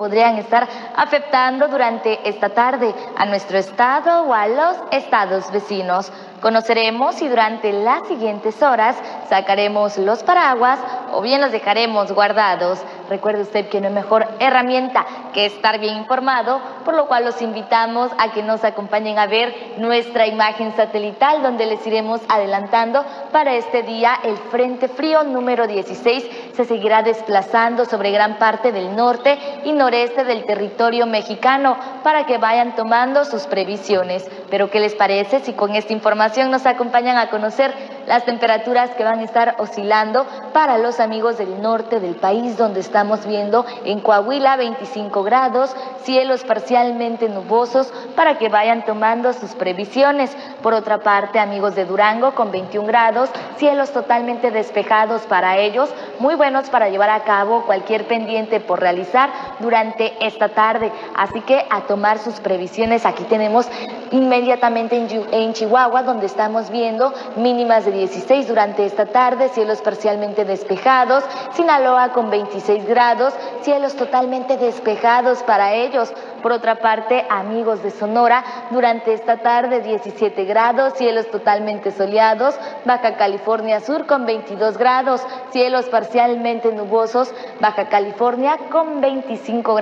podrían estar afectando durante esta tarde a nuestro estado o a los estados vecinos. Conoceremos si durante las siguientes horas sacaremos los paraguas o bien los dejaremos guardados. Recuerde usted que no hay mejor herramienta que estar bien informado, por lo cual los invitamos a que nos acompañen a ver nuestra imagen satelital donde les iremos adelantando para este día el Frente Frío número 16 se seguirá desplazando sobre gran parte del norte y noreste del territorio mexicano para que vayan tomando sus previsiones. Pero ¿qué les parece si con esta información nos acompañan a conocer las temperaturas que van a estar oscilando para los amigos del norte del país, donde estamos viendo en Coahuila 25 grados, cielos parcialmente nubosos, para que vayan tomando sus previsiones. Por otra parte, amigos de Durango con 21 grados, cielos totalmente despejados para ellos, muy buenos para llevar a cabo cualquier pendiente por realizar durante esta tarde. Así que a tomar sus previsiones, aquí tenemos inmediatamente en, Chihuahua, donde estamos viendo mínimas de 16 durante esta tarde, cielos parcialmente despejados, Sinaloa con 26 grados, cielos totalmente despejados para ellos. Por otra parte, amigos de Sonora, durante esta tarde 17 grados, cielos totalmente soleados, Baja California Sur con 22 grados, cielos parcialmente nubosos, Baja California con 25 grados.